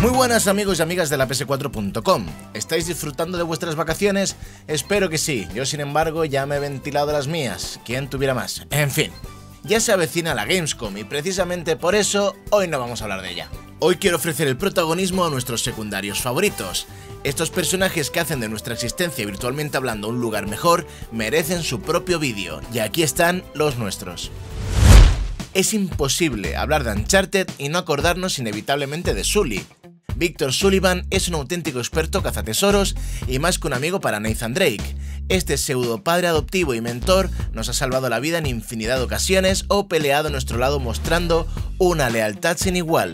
Muy buenas amigos y amigas de la PS4.com. ¿Estáis disfrutando de vuestras vacaciones? Espero que sí. Yo sin embargo ya me he ventilado las mías. ¿Quién tuviera más? En fin. Ya se avecina la Gamescom y precisamente por eso hoy no vamos a hablar de ella. Hoy quiero ofrecer el protagonismo a nuestros secundarios favoritos. Estos personajes que hacen de nuestra existencia virtualmente hablando un lugar mejor merecen su propio vídeo y aquí están los nuestros. Es imposible hablar de Uncharted y no acordarnos inevitablemente de Sully, Victor Sullivan es un auténtico experto cazatesoros y más que un amigo para Nathan Drake. Este pseudo padre adoptivo y mentor nos ha salvado la vida en infinidad de ocasiones o peleado a nuestro lado mostrando una lealtad sin igual.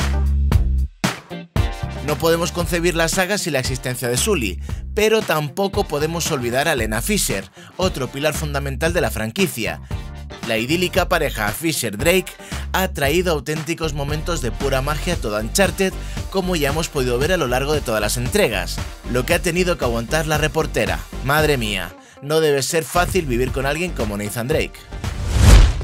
No podemos concebir la saga sin la existencia de Sully, pero tampoco podemos olvidar a Lena Fisher, otro pilar fundamental de la franquicia. La idílica pareja Fisher-Drake ha traído auténticos momentos de pura magia a toda Uncharted, como ya hemos podido ver a lo largo de todas las entregas. Lo que ha tenido que aguantar la reportera. Madre mía, no debe ser fácil vivir con alguien como Nathan Drake.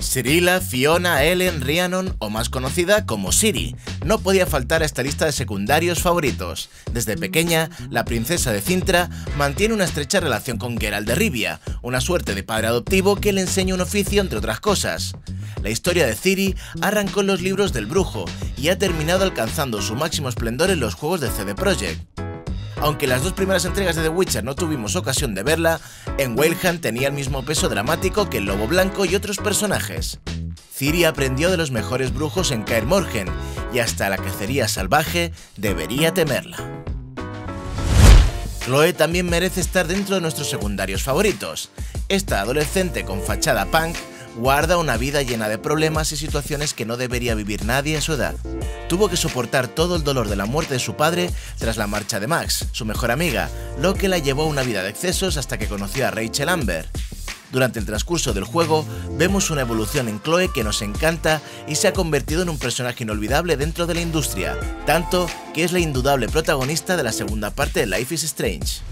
Cyrilla, Fiona, Ellen, Rhiannon o más conocida como Siri, no podía faltar a esta lista de secundarios favoritos. Desde pequeña, la princesa de Cintra mantiene una estrecha relación con Geralt de Rivia, una suerte de padre adoptivo que le enseña un oficio entre otras cosas. La historia de Ciri arrancó en los libros del brujo y ha terminado alcanzando su máximo esplendor en los juegos de CD Projekt. Aunque las dos primeras entregas de The Witcher no tuvimos ocasión de verla, en Whalehunt tenía el mismo peso dramático que el Lobo Blanco y otros personajes. Ciri aprendió de los mejores brujos en Kaer Morhen y hasta la cacería salvaje debería temerla. Chloe también merece estar dentro de nuestros secundarios favoritos. Esta adolescente con fachada punk guarda una vida llena de problemas y situaciones que no debería vivir nadie a su edad. Tuvo que soportar todo el dolor de la muerte de su padre tras la marcha de Max, su mejor amiga, lo que la llevó a una vida de excesos hasta que conoció a Rachel Amber. Durante el transcurso del juego vemos una evolución en Chloe que nos encanta y se ha convertido en un personaje inolvidable dentro de la industria, tanto que es la indudable protagonista de la segunda parte de Life is Strange.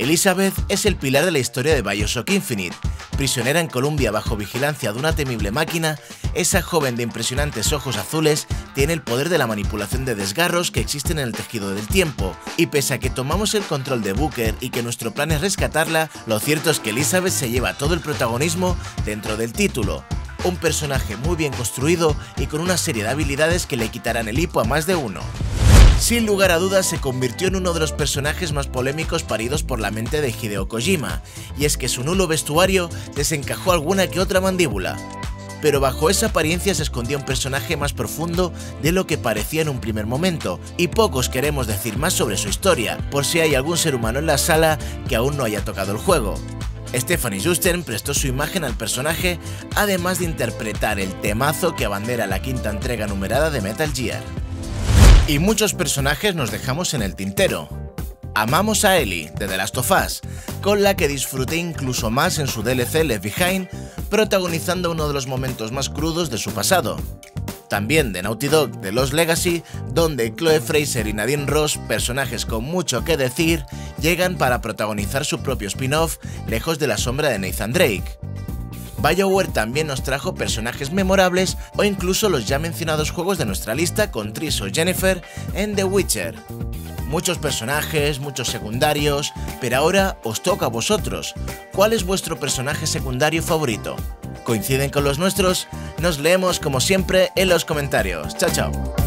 Elizabeth es el pilar de la historia de Bioshock Infinite. Prisionera en Columbia bajo vigilancia de una temible máquina, esa joven de impresionantes ojos azules tiene el poder de la manipulación de desgarros que existen en el tejido del tiempo, y pese a que tomamos el control de Booker y que nuestro plan es rescatarla, lo cierto es que Elizabeth se lleva todo el protagonismo dentro del título. Un personaje muy bien construido y con una serie de habilidades que le quitarán el hipo a más de uno sin lugar a dudas se convirtió en uno de los personajes más polémicos paridos por la mente de Hideo Kojima, y es que su nulo vestuario desencajó alguna que otra mandíbula. Pero bajo esa apariencia se escondía un personaje más profundo de lo que parecía en un primer momento, y pocos queremos decir más sobre su historia, por si hay algún ser humano en la sala que aún no haya tocado el juego. Stephanie Justen prestó su imagen al personaje, además de interpretar el temazo que abandera la quinta entrega numerada de Metal Gear. Y muchos personajes nos dejamos en el tintero. Amamos a Ellie, de The Last of Us, con la que disfruté incluso más en su DLC Left Behind, protagonizando uno de los momentos más crudos de su pasado. También de Naughty Dog de Lost Legacy, donde Chloe Fraser y Nadine Ross, personajes con mucho que decir, llegan para protagonizar su propio spin-off lejos de la sombra de Nathan Drake. BioWare también nos trajo personajes memorables o incluso los ya mencionados juegos de nuestra lista con Triss o Jennifer en The Witcher. Muchos personajes, muchos secundarios, pero ahora os toca a vosotros. ¿Cuál es vuestro personaje secundario favorito? ¿Coinciden con los nuestros? Nos leemos como siempre en los comentarios. Chao, chao.